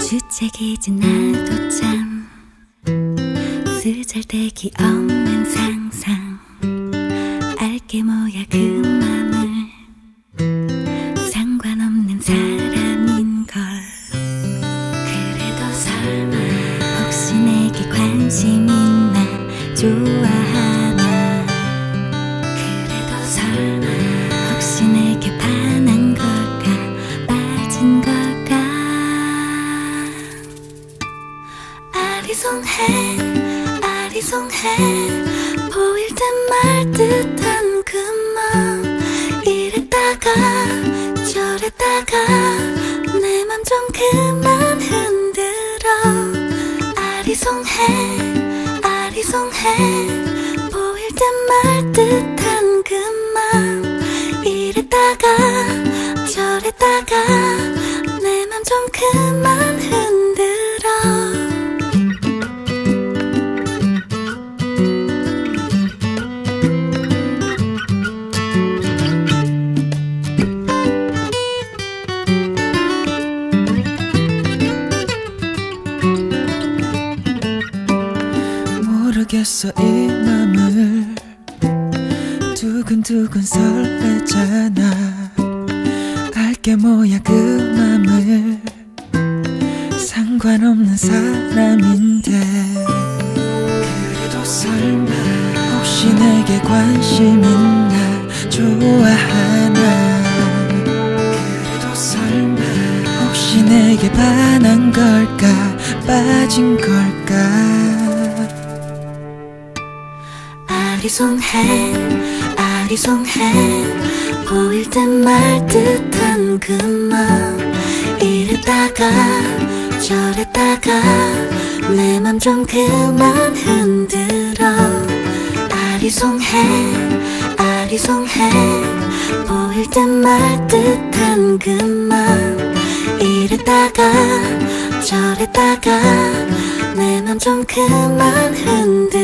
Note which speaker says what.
Speaker 1: 주책이지 나도 참 쓰잘데기 없는 상상. 알게 뭐야 그 맘을 상관없는 사람인걸. 그래도 설마 혹시 내게 관심 있나? 좋아하 아리송해 아리송해. 보일 듯말 듯한 그맘 이랬다가 저랬다가 내 맘 좀 그만 흔들어. 아리송해 아리송해. 보일 듯말 듯한 그맘 이랬다가 저랬다가
Speaker 2: 모르겠어 이 맘을 두근두근 설레잖아. 알게 뭐야 그 맘을 상관없는 사람인데. 그래도 설마 혹시 내게 관심 있나? 좋아하나? 그래도 설마 혹시 내게 반한 걸까? 빠진 걸까
Speaker 1: 아리송해 아리송해. 보일 듯말 듯한 그맘 이랬다가 저랬다가 내 맘 좀 그만 흔들어. 아리송해 아리송해. 보일 듯말 듯한 그맘 이랬다가 저랬다가 내 맘 좀 그만 흔들어